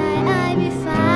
I'll be fine.